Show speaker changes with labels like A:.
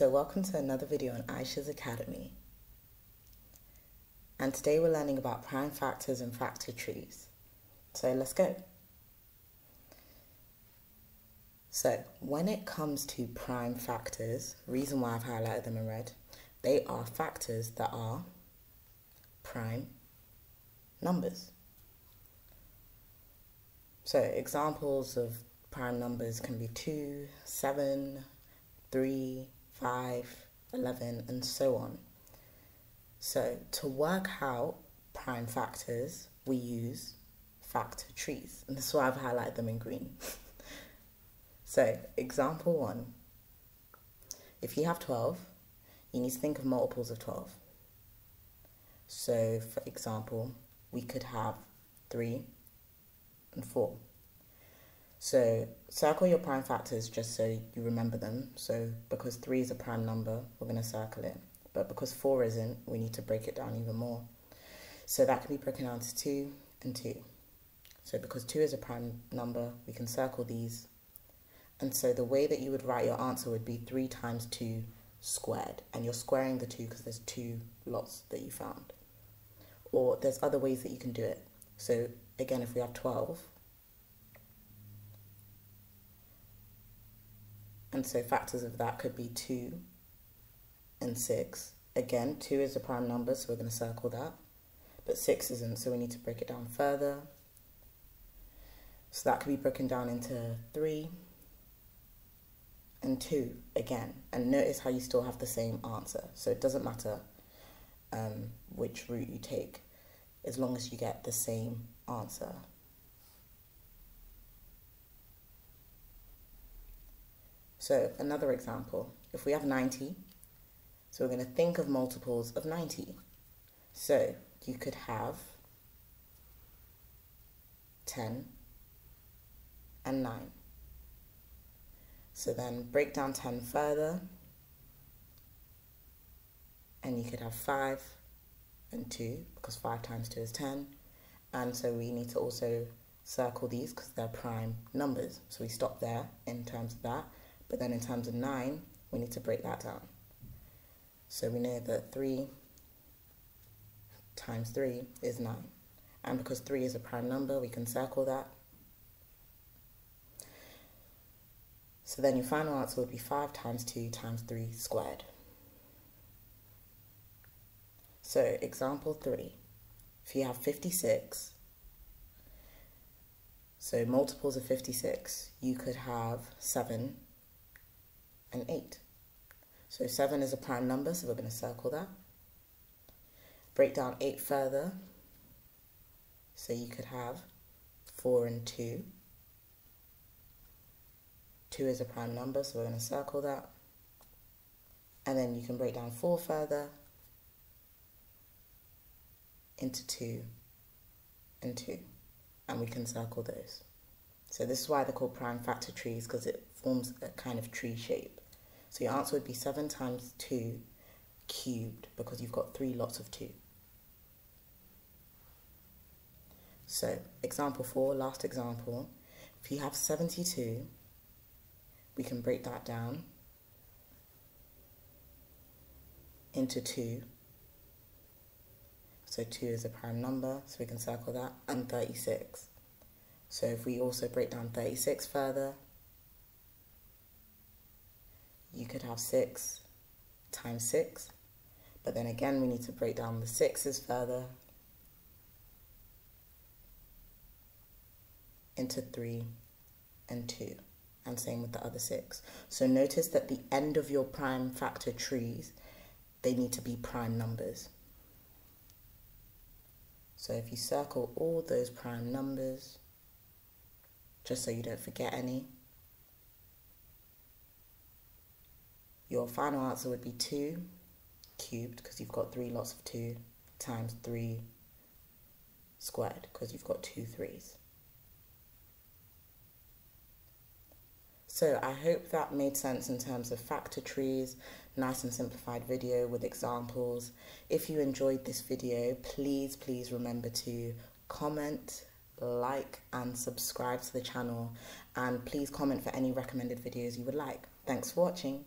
A: So welcome to another video on Aisha's Academy. And today we're learning about prime factors and factor trees. So let's go. So when it comes to prime factors, reason why I've highlighted them in red, they are factors that are prime numbers. So examples of prime numbers can be 2, 7, 3, 5, 11, and so on. So to work out prime factors, we use factor trees. And this is why I've highlighted them in green. so example one, if you have 12, you need to think of multiples of 12. So for example, we could have 3 and 4. So circle your prime factors just so you remember them. So because 3 is a prime number, we're going to circle it. But because 4 isn't, we need to break it down even more. So that can be broken down to 2 and 2. So because 2 is a prime number, we can circle these. And so the way that you would write your answer would be 3 times 2 squared. And you're squaring the 2 because there's two lots that you found. Or there's other ways that you can do it. So again, if we have 12, And so factors of that could be 2 and 6. Again, 2 is a prime number, so we're going to circle that. But 6 isn't, so we need to break it down further. So that could be broken down into 3 and 2 again. And notice how you still have the same answer. So it doesn't matter um, which route you take, as long as you get the same answer. So another example, if we have 90, so we're going to think of multiples of 90. So you could have 10 and 9. So then break down 10 further, and you could have 5 and 2, because 5 times 2 is 10. And so we need to also circle these because they're prime numbers. So we stop there in terms of that. But then in terms of 9, we need to break that down. So we know that 3 times 3 is 9. And because 3 is a prime number, we can circle that. So then your final answer would be 5 times 2 times 3 squared. So example 3, if you have 56, so multiples of 56, you could have 7 and 8. So 7 is a prime number, so we're going to circle that. Break down 8 further. So you could have 4 and 2. 2 is a prime number, so we're going to circle that. And then you can break down 4 further into 2 and 2. And we can circle those. So this is why they're called prime factor trees, because it forms a kind of tree shape. So your answer would be 7 times 2 cubed because you've got three lots of 2. So example 4, last example. If you have 72, we can break that down into 2. So 2 is a prime number, so we can circle that, and 36. So if we also break down 36 further, you could have 6 times 6. But then again, we need to break down the 6's further into 3 and 2. And same with the other 6. So notice that the end of your prime factor trees, they need to be prime numbers. So if you circle all those prime numbers, just so you don't forget any, Your final answer would be 2 cubed because you've got three lots of 2 times 3 squared because you've got two threes. So I hope that made sense in terms of factor trees, nice and simplified video with examples. If you enjoyed this video, please, please remember to comment, like and subscribe to the channel and please comment for any recommended videos you would like. Thanks for watching.